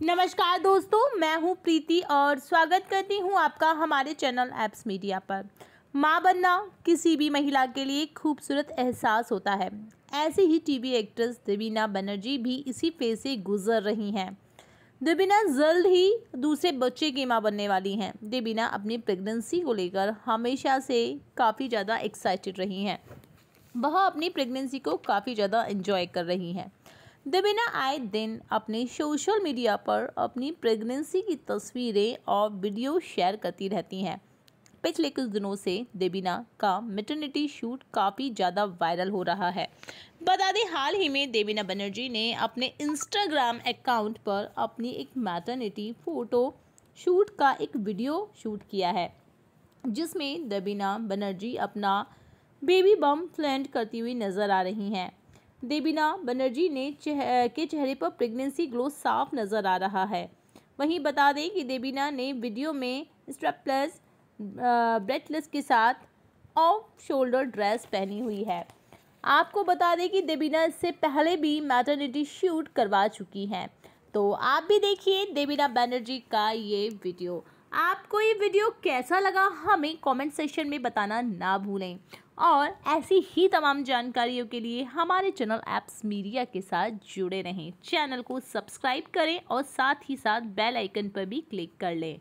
नमस्कार दोस्तों, मैं हूँ प्रीति और स्वागत करती हूँ आपका हमारे चैनल एप्स मीडिया पर। माँ बनना किसी भी महिला के लिए खूबसूरत एहसास होता है। ऐसे ही टीवी एक्ट्रेस देवीना बनर्जी भी इसी फ़ेज़ से गुजर रही हैं। देबीना जल्द ही दूसरे बच्चे की माँ बनने वाली हैं। देबीना अपनी प्रेगनेंसी को लेकर हमेशा से काफ़ी ज़्यादा एक्साइटेड रही हैं। वह अपनी प्रेगनेंसी को काफ़ी ज़्यादा इन्जॉय कर रही हैं। देबीना आए दिन अपने सोशल मीडिया पर अपनी प्रेगनेंसी की तस्वीरें और वीडियो शेयर करती रहती हैं। पिछले कुछ दिनों से देबीना का मेटर्निटी शूट काफ़ी ज़्यादा वायरल हो रहा है। बता दें, हाल ही में देबीना बनर्जी ने अपने इंस्टाग्राम अकाउंट पर अपनी एक मैटर्निटी फ़ोटो शूट का एक वीडियो शूट किया है, जिसमें देबीना बनर्जी अपना बेबी बम फ्लैंड करती हुई नज़र आ रही हैं। देबीना बनर्जी ने चेह, के चेहरे पर प्रेगनेंसी ग्लो साफ़ नज़र आ रहा है। वहीं बता दें कि देबीना ने वीडियो में स्ट्रेपलेस ब्रेटलेस के साथ ऑफ़ शोल्डर ड्रेस पहनी हुई है। आपको बता दें कि देबीना इससे पहले भी मैटर्निटी शूट करवा चुकी हैं। तो आप भी देखिए देबीना बनर्जी का ये वीडियो। आपको ये वीडियो कैसा लगा हमें कमेंट सेक्शन में बताना ना भूलें। और ऐसी ही तमाम जानकारियों के लिए हमारे चैनल एप्स मीडिया के साथ जुड़े रहें। चैनल को सब्सक्राइब करें और साथ ही साथ बेल आइकन पर भी क्लिक कर लें।